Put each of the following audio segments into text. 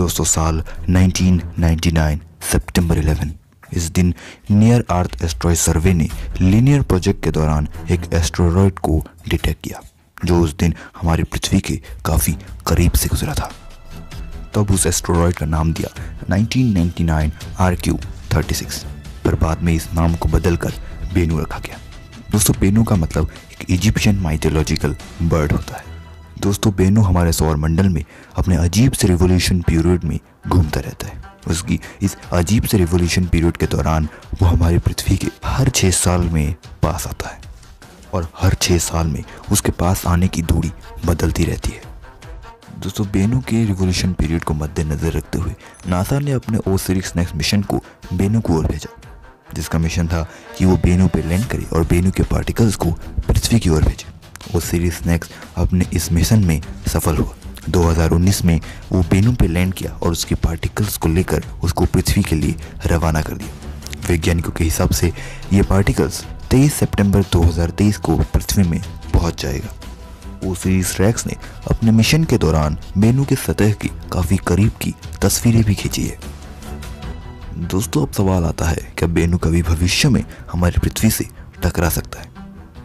दोस्तों, साल 1999 सितंबर 11 इस दिन नियर अर्थ एस्ट्रॉयड सर्वे ने लीनियर प्रोजेक्ट के दौरान एक एस्ट्रॉयड को डिटेक्ट किया, जो उस दिन हमारी पृथ्वी के काफ़ी करीब से गुजरा था। तब उस एस्ट्रॉयड का नाम दिया 1999 आर क्यू पर बाद में इस नाम को बदलकर बेनू रखा गया। दोस्तों बेनू का मतलब एक इजिप्शियन माइथोलॉजिकल बर्ड होता है। दोस्तों, बेनू हमारे सौर मंडल में अपने अजीब से रिवोल्यूशन पीरियड में घूमता रहता है। उसकी इस अजीब से रिवोल्यूशन पीरियड के दौरान वो हमारी पृथ्वी के हर छः साल में पास आता है और हर छः साल में उसके पास आने की दूरी बदलती रहती है। दोस्तों, बेनू के रिवोल्यूशन पीरियड को मद्देनजर रखते हुए नासा ने अपने ओ सीरीज़ नेक्स्ट मिशन को बेनू को ओर भेजा, जिसका मिशन था कि वो बेनू पे लैंड करे और बेनू के पार्टिकल्स को पृथ्वी की ओर भेजे। वो सीरीज़ नेक्स्ट अपने इस मिशन में सफल हुआ। 2019 में वो बेनू पे लैंड किया और उसके पार्टिकल्स को लेकर उसको पृथ्वी के लिए रवाना कर दिया। वैज्ञानिकों के हिसाब से ये पार्टिकल्स 23 सितंबर 2023 को पृथ्वी में पहुँच जाएगा। वो सीरीज़ रैक्स ने अपने मिशन के दौरान बेनू के सतह की काफ़ी करीब की तस्वीरें भी खींची है। दोस्तों, अब सवाल आता है, क्या बेनू कभी भविष्य में हमारी पृथ्वी से टकरा सकता है?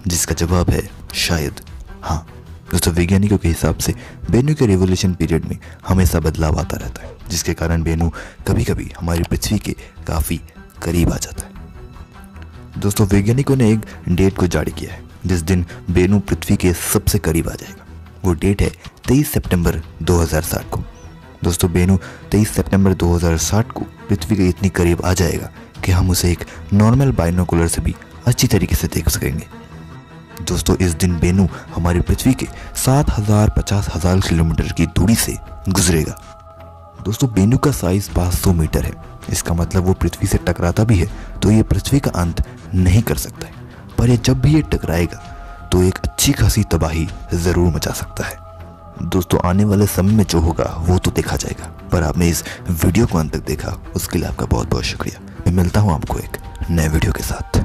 जिसका जवाब है शायद हाँ। दोस्तों, वैज्ञानिकों के हिसाब से बेनू के रेवोल्यूशन पीरियड में हमेशा बदलाव आता रहता है, जिसके कारण बेनू कभी कभी हमारी पृथ्वी के काफ़ी करीब आ जाता है। दोस्तों, वैज्ञानिकों ने एक डेट को जारी किया है, जिस दिन बेनू पृथ्वी के सबसे करीब आ जाएगा। वो डेट है 23 सितंबर 2060 को। दोस्तों, बेनू 23 सितंबर 2060 को पृथ्वी के इतनी करीब आ जाएगा कि हम उसे एक नॉर्मल बाइनोकुलर से भी अच्छी तरीके से देख सकेंगे। दोस्तों, इस दिन बेनू हमारी पृथ्वी के सात हज़ार पचास हज़ार किलोमीटर की दूरी से गुजरेगा। दोस्तों, बेनू का साइज़ 500 मीटर है। इसका मतलब वो पृथ्वी से टकराता भी है तो ये पृथ्वी का अंत नहीं कर सकता है। पर ये जब भी ये टकराएगा तो एक अच्छी खासी तबाही ज़रूर मचा सकता है। दोस्तों, आने वाले समय में जो होगा, वो तो देखा जाएगा। पर आपने इस वीडियो को अंत तक देखा, उसके लिए आपका बहुत बहुत शुक्रिया। मैं मिलता हूँ आपको एक नए वीडियो के साथ।